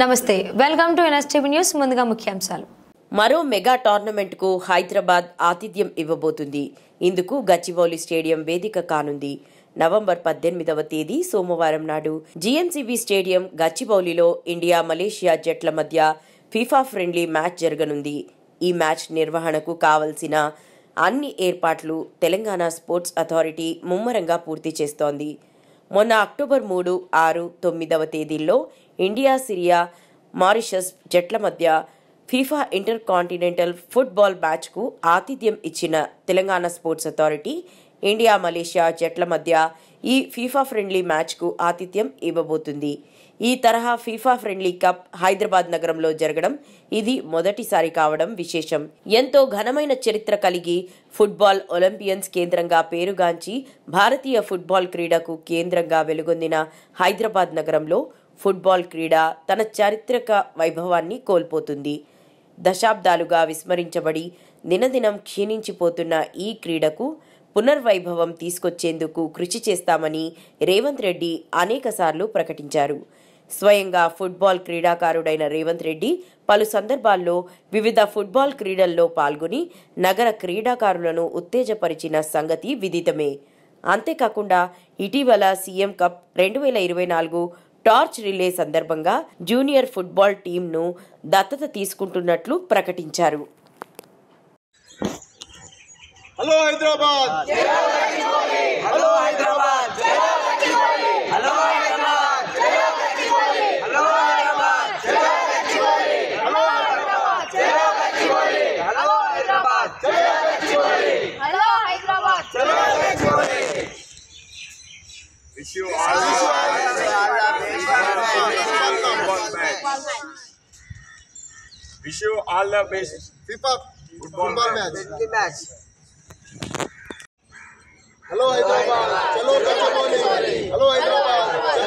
నమస్తే welcome to NSTV news ముందుగా ముఖ్యాంశాలు. మరో మెగా టోర్నమెంట్కు హైదరాబాద్ ఆతిథ్యం ఇవ్వబోతుంది. ఇందుకు గచ్చిబౌలి స్టేడియం వేదిక కానుంది. నవంబర్ పద్దెనిమిదవ తేదీ సోమవారం నాడు జీఎన్సీబీ స్టేడియం గచ్చిబౌలిలో ఇండియా మలేషియా జట్ల మధ్య ఫీఫా ఫ్రెండ్లీ మ్యాచ్ జరగనుంది. ఈ మ్యాచ్ నిర్వహణకు కావలసిన అన్ని ఏర్పాట్లు తెలంగాణ స్పోర్ట్స్ అథారిటీ ముమ్మరంగా పూర్తి చేస్తోంది. మొన్న అక్టోబర్ మూడు ఆరు తొమ్మిదవ తేదీల్లో ఇండియా సిరియా మారిషస్ జట్ల మధ్య ఫీఫా ఇంటర్ కాంటినెంటల్ ఫుట్బాల్ మ్యాచ్కు ఆతిథ్యం ఇచ్చిన Telangana sports authority India Malaysia జట్ల మధ్య ఈ ఫీఫా ఫ్రెండ్లీ మ్యాచ్కు ఆతిథ్యం ఇవ్వబోతుంది. ఈ తరహా ఫీఫా ఫ్రెండ్లీ కప్ హైదరాబాద్ నగరంలో జరగడం ఇది మొదటిసారి కావడం విశేషం. ఎంతో ఘనమైన చరిత్ర కలిగి ఫుట్బాల్ ఒలింపియన్స్ కేంద్రంగా పేరుగాంచి భారతీయ ఫుట్బాల్ క్రీడకు కేంద్రంగా వెలుగొందిన హైదరాబాద్ నగరంలో ఫుట్బాల్ క్రీడ తన చారిత్రక వైభవాన్ని కోల్పోతుంది. దశాబ్దాలుగా విస్మరించబడి దినదినం క్షీణించిపోతున్న ఈ క్రీడకు పునర్వైభవం తీసుకొచ్చేందుకు కృషి చేస్తామని రేవంత్ రెడ్డి అనేకసార్లు ప్రకటించారు. స్వయంగా ఫుట్బాల్ క్రీడాకారుడైన రేవంత్ రెడ్డి పలు సందర్భాల్లో వివిధ ఫుట్బాల్ క్రీడల్లో పాల్గొని నగర క్రీడాకారులను ఉత్తేజపరిచిన సంగతి విదితమే. అంతేకాకుండా ఇటీవల సీఎం కప్ రెండు వేల ఇరవై నాలుగు టార్చ్ రిలే సందర్భంగా జూనియర్ ఫుట్బాల్ టీంను దత్తత తీసుకుంటున్నట్లు ప్రకటించారు. hello Hyderabad hello Hyderabad hello Hyderabad hello Hyderabad hello Hyderabad hello Hyderabad wish you all wish you all the best FIFA football match Hello Hyderabad చలో గచ్చిబౌలి హలో హైదరాబాద్